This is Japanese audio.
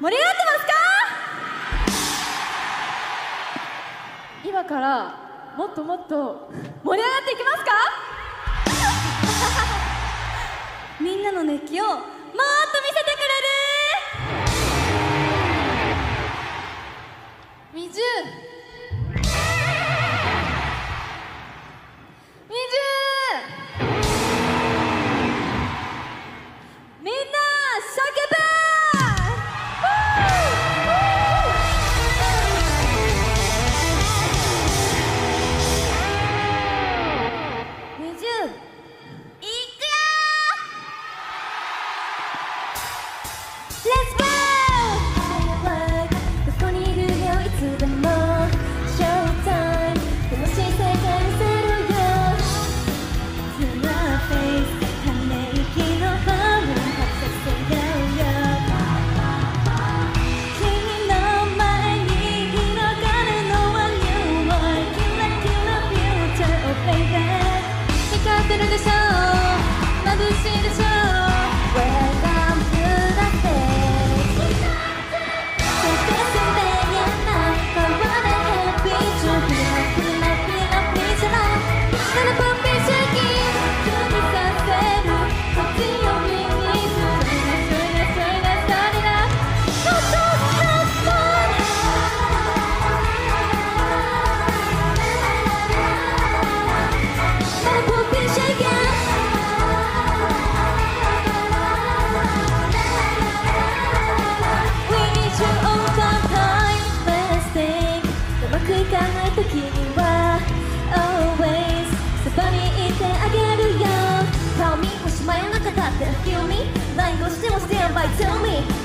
盛り上がってますか？今からもっともっと盛り上がっていきますか？みんなの熱気をもっと gonna still stand by, tell me